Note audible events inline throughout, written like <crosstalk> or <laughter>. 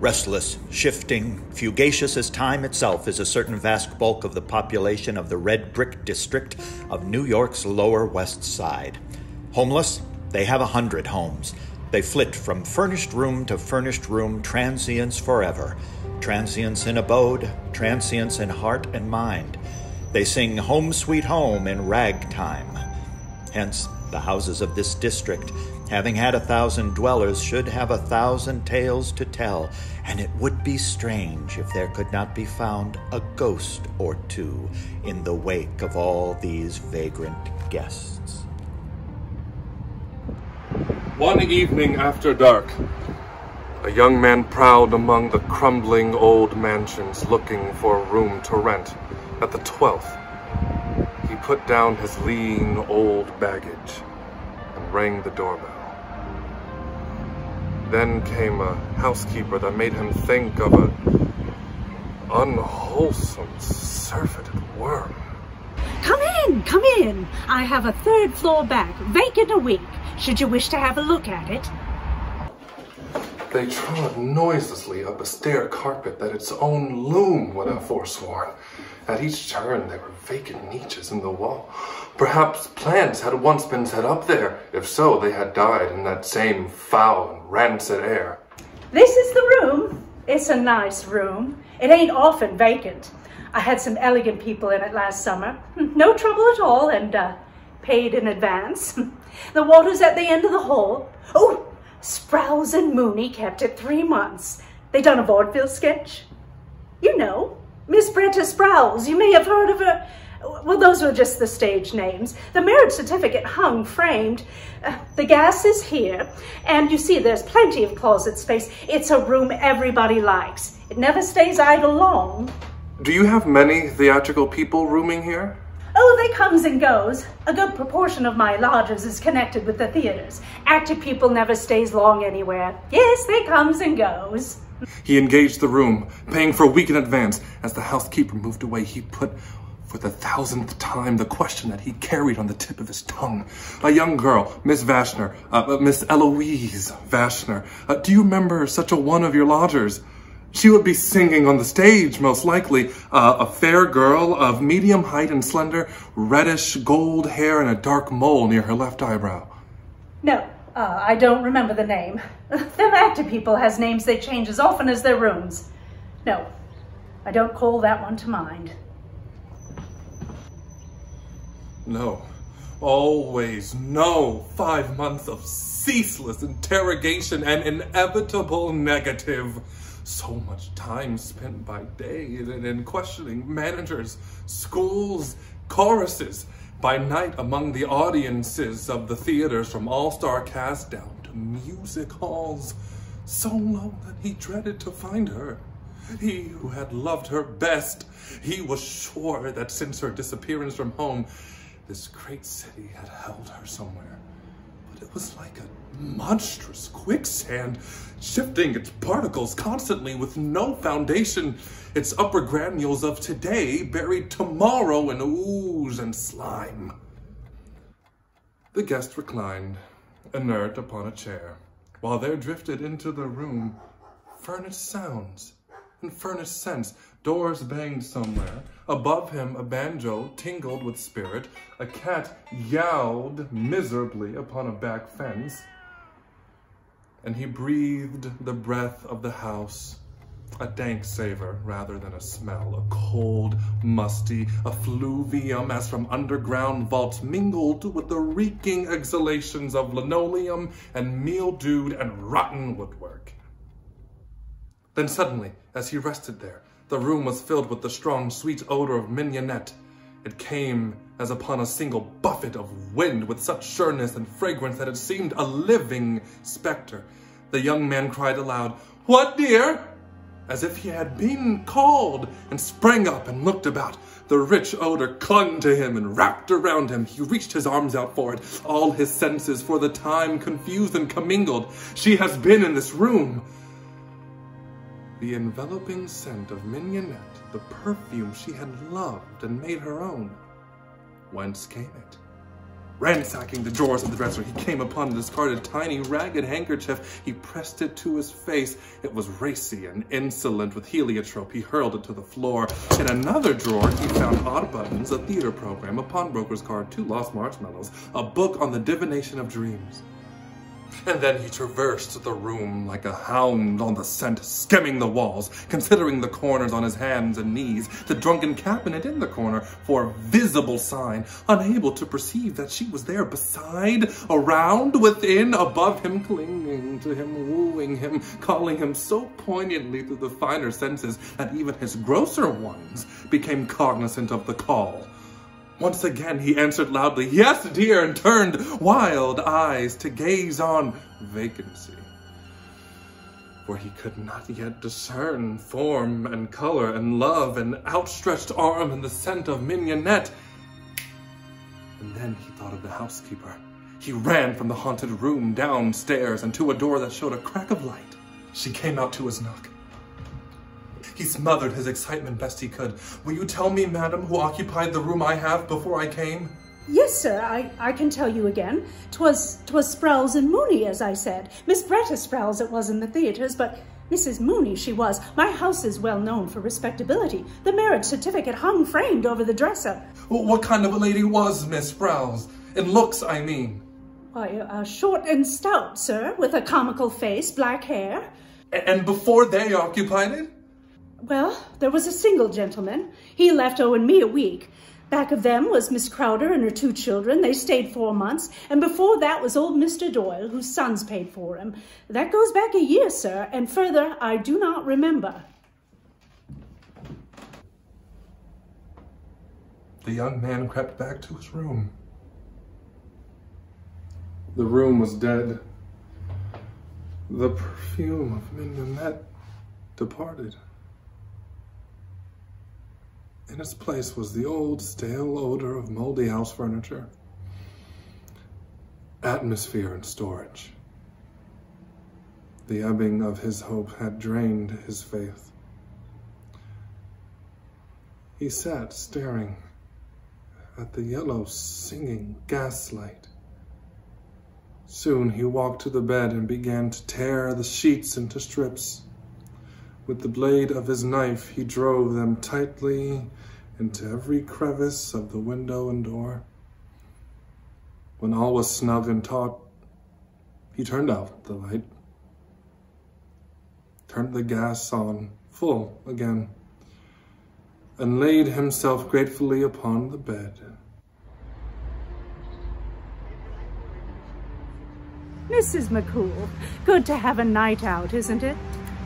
Restless, shifting, fugacious as time itself is a certain vast bulk of the population of the red brick district of New York's Lower West Side. Homeless? They have a hundred homes. They flit from furnished room to furnished room, transients forever. Transients in abode, transients in heart and mind. They sing Home Sweet Home in ragtime. Hence, the houses of this district, having had a thousand dwellers, should have a thousand tales to tell, and it would be strange if there could not be found a ghost or two in the wake of all these vagrant guests. One evening after dark, a young man prowled among the crumbling old mansions looking for a room to rent at the 12th. He put down his lean old baggage and rang the doorbell. Then came a housekeeper that made him think of a unwholesome, surfeited worm. Come in, come in. I have a third floor back, vacant a week, should you wish to have a look at it. They trod noiselessly up a stair carpet that its own loom would have forsworn. At each turn there were vacant niches in the wall. Perhaps plants had once been set up there. If so, they had died in that same foul and rancid air. This is the room. It's a nice room. It ain't often vacant. I had some elegant people in it last summer. No trouble at all, and uh, paid in advance. <laughs> the water's at the end of the hall. Oh, Sprowls and Mooney kept it three months. They done a vaudeville sketch. You know, Miss Bretta Sprowls. You may have heard of her. Well, those were just the stage names. The marriage certificate hung framed. Uh, the gas is here, and you see there's plenty of closet space. It's a room everybody likes. It never stays idle long. Do you have many theatrical people rooming here? Oh, they comes and goes. A good proportion of my lodgers is connected with the theaters. Active people never stays long anywhere. Yes, they comes and goes. He engaged the room, paying for a week in advance. As the housekeeper moved away, he put for the thousandth time the question that he carried on the tip of his tongue. A young girl, Miss Vashner, uh, uh, Miss Eloise Vashner. Uh, do you remember such a one of your lodgers? She would be singing on the stage, most likely. Uh, a fair girl of medium height and slender, reddish gold hair and a dark mole near her left eyebrow. No, uh, I don't remember the name. <laughs> Them actor people has names they change as often as their rooms. No, I don't call that one to mind. No, always no. Five months of ceaseless interrogation and inevitable negative. So much time spent by day in, in questioning managers, schools, choruses, by night among the audiences of the theaters from all-star cast down to music halls, so long that he dreaded to find her. He who had loved her best, he was sure that since her disappearance from home, this great city had held her somewhere. It was like a monstrous quicksand, shifting its particles constantly with no foundation, its upper granules of today buried tomorrow in ooze and slime. The guest reclined, inert upon a chair, while there drifted into the room furnace sounds and furnace scents. Doors banged somewhere. Above him, a banjo tingled with spirit. A cat yowled miserably upon a back fence. And he breathed the breath of the house a dank savor rather than a smell, a cold, musty effluvium as from underground vaults mingled with the reeking exhalations of linoleum and mildewed and rotten woodwork. Then suddenly, as he rested there, the room was filled with the strong, sweet odor of mignonette. It came as upon a single buffet of wind with such sureness and fragrance that it seemed a living spectre. The young man cried aloud, What, dear? as if he had been called, and sprang up and looked about. The rich odor clung to him and wrapped around him. He reached his arms out for it, all his senses for the time confused and commingled. She has been in this room. The enveloping scent of mignonette, the perfume she had loved and made her own. Whence came it? Ransacking the drawers of the dresser, he came upon a discarded tiny ragged handkerchief. He pressed it to his face. It was racy and insolent with heliotrope. He hurled it to the floor. In another drawer, he found odd buttons, a theater program, a pawnbroker's card, two lost marshmallows, a book on the divination of dreams. And then he traversed the room like a hound on the scent, skimming the walls, considering the corners on his hands and knees, the drunken cabinet in the corner for a visible sign, unable to perceive that she was there beside, around, within, above him, clinging to him, wooing him, calling him so poignantly through the finer senses that even his grosser ones became cognizant of the call. Once again he answered loudly, Yes, dear, and turned wild eyes to gaze on vacancy. For he could not yet discern form and color and love and outstretched arm and the scent of mignonette. And then he thought of the housekeeper. He ran from the haunted room downstairs and to a door that showed a crack of light. She came out to his knock. He smothered his excitement best he could. Will you tell me, madam, who occupied the room I have before I came? Yes, sir, I, I can tell you again. 'Twas 'twas Sprowls and Mooney, as I said. Miss Bretta Sprowls it was in the theatres, but Mrs. Mooney she was. My house is well known for respectability. The marriage certificate hung framed over the dresser. What kind of a lady was Miss Sprowls? In looks, I mean. Why, uh, short and stout, sir, with a comical face, black hair. And before they occupied it? Well, there was a single gentleman. He left owing me a week. Back of them was Miss Crowder and her two children. They stayed four months. And before that was old Mr. Doyle, whose sons paid for him. That goes back a year, sir, and further I do not remember. The young man crept back to his room. The room was dead. The perfume of mignonette departed. In its place was the old, stale odor of moldy house furniture, atmosphere and storage. The ebbing of his hope had drained his faith. He sat staring at the yellow, singing gaslight. Soon he walked to the bed and began to tear the sheets into strips. With the blade of his knife, he drove them tightly into every crevice of the window and door. When all was snug and taut, he turned out the light, turned the gas on full again, and laid himself gratefully upon the bed. Mrs. McCool, good to have a night out, isn't it?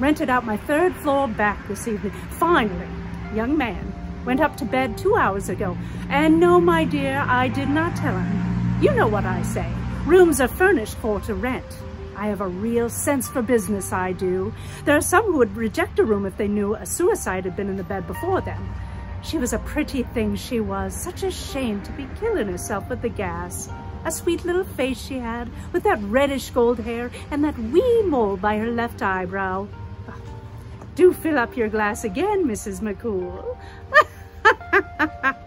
Rented out my third floor back this evening. Finally, young man, went up to bed two hours ago. And no, my dear, I did not tell him. You know what I say. Rooms are furnished for to rent. I have a real sense for business, I do. There are some who would reject a room if they knew a suicide had been in the bed before them. She was a pretty thing, she was. Such a shame to be killing herself with the gas. A sweet little face she had, with that reddish gold hair and that wee mole by her left eyebrow. Do fill up your glass again, Mrs. McCool. <laughs>